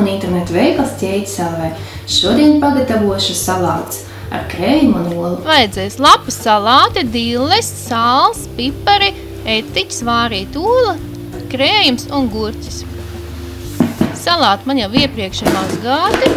Un internetu veikals ķēdes LV. Šodien pagatavošu salātus ar krējumu un olu. Vajadzēs lapu salāti, dilles, sāls, pipari, etiķis, vārīt ola, krējums un gurķis. Salāti man jau iepriekš ir mazgāti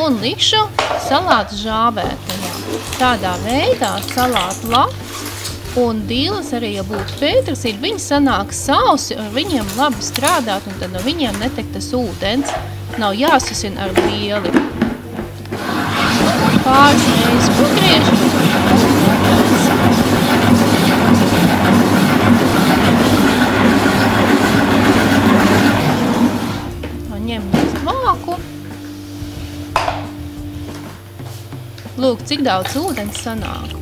un likšu salātu žābētajā. Tādā veidā salātu lapas un dīles arī, ja būtu pētersīļi, viņi sanāk sausi, ar viņiem labi strādāt, un tad no viņiem netek tas ūdens. Nav jāsasina ar lieli. Pāris reizes pagriež. Ņem vāku. Lūk, cik daudz ūdens sanāk.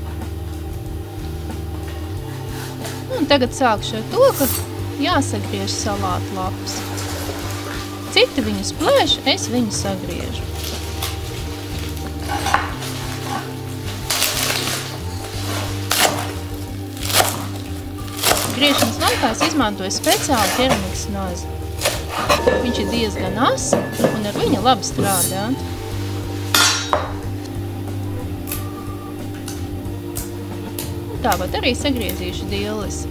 Un tagad sākšu ar to, ka jāsagriež salātu lapas. Citi viņus plēš, es viņus sagriežu. Griešanas laikā es izmantoju speciālu keramikas nazi. Viņš ir diezgan as un ar viņu labi strādāt. Tāpat arī sagriezīšu dilles.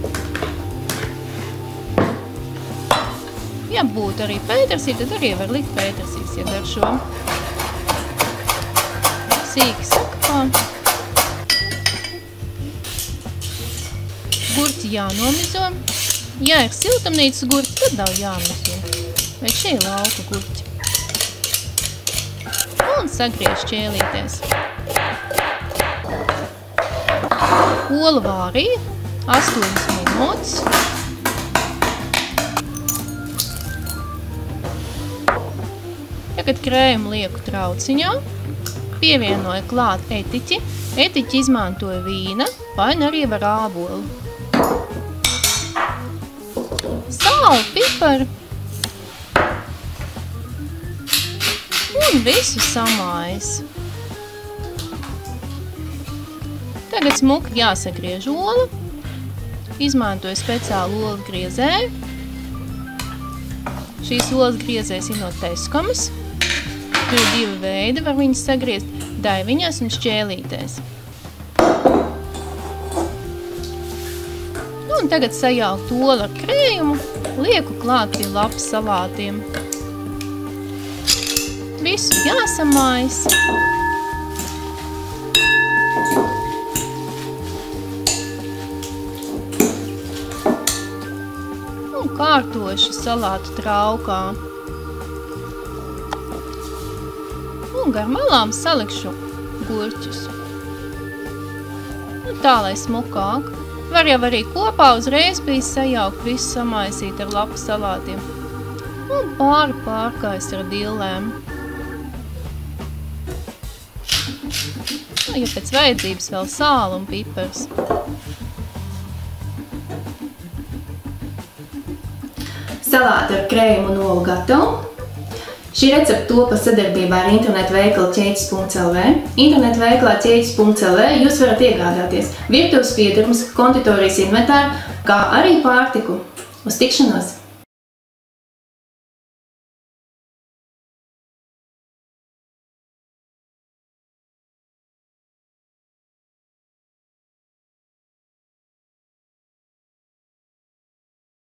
Ja būtu arī pētersī, tad arī var likt pētersīs, ja garšo. Sīki sakapā. Gurķi jānomizo. Ja ir siltumnīcas gurķi, tad nav jāmizo. Vai šie lauka gurķi. Un sagriež ķēlītēs. Olu vārīja 8 minūtes. Tagad krējumu lieku trauciņā. Pievienoju klāt etiķi. Etiķi izmantoju vīna vai arī var ābolu. Sāli, piparu. Un visu samājas. Tagad smuki jāsagriež ola. Izmantoju speciālu olu griezēju. Šīs olas griezēs ir no teskamas. Tur ir divi veidi, var viņas sagriezt daiviņās un šķēlītēs. Un tagad sajaukt olu ar krējumu, lieku klāt pie lapas salātiem. Visu jāsamājas. Un kārtošu salātu traukā. Un gar malām salikšu gurķus. Un tā, lai smukāk. Var jau arī kopā uzreiz bija sajaukt visu samaisīt ar lapu salātiem. Un pāri pārkaist ar dillēm. Nu, ja pēc vajadzības vēl sāla un pipars. Salāti ar krējumu un olu gatavu. Šī recepte topa sadarbībā ar internetu veikalu ķēdes.lv. Internetu veikalā ķēdes.lv jūs varat iegādāties virtuves piedarums, konditorijas inventāru, kā arī pārtiku. Uz tikšanos!